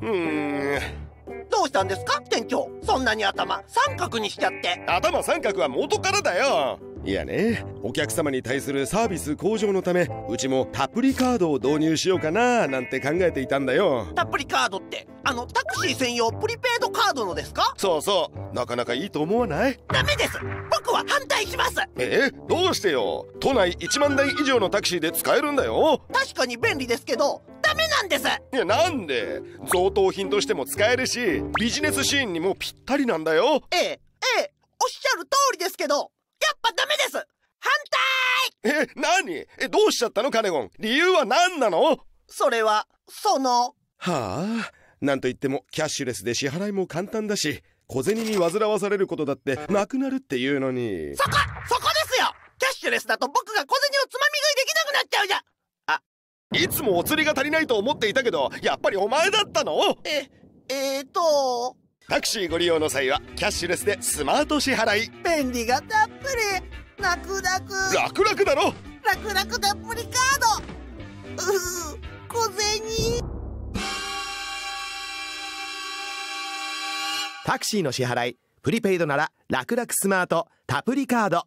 うーん。どうしたんですか店長。そんなに頭。三角にしちゃって。頭三角は元からだよ。いやね。お客様に対するサービス向上のためうちもタプリカードを導入しようかななんて考えていたんだよ。タプリカードってあのタクシー専用プリペイドカードのですか？そうそう。なかなかいいと思わない？ダメです。僕は反対します。え？どうしてよ？都内1万台以上のタクシーで使えるんだよ。確かに便利ですけどダメなんです。いやなんで？贈答品としても使えるしビジネスシーンにもぴったりなんだよ。ええええおっしゃる通りですけどやっぱダメです。反対！え何？えどうしちゃったのカネゴン？理由は何なの？はそれはそのあなんといってもキャッシュレスで支払いも簡単だし小銭に煩わされることだってなくなるっていうのに。そこそこですよ！キャッシュレスだと僕が小銭をつまみ食いできなくなっちゃうじゃんいつもお釣りが足りないと思っていたけどやっぱりお前だったの？ええーと。タクシーご利用の際はキャッシュレスでスマート支払い。便利がたっぷり。楽々楽々だろ？楽々たっぷりカード。うう小銭。タクシーの支払いプリペイドなら楽々スマートタプリカード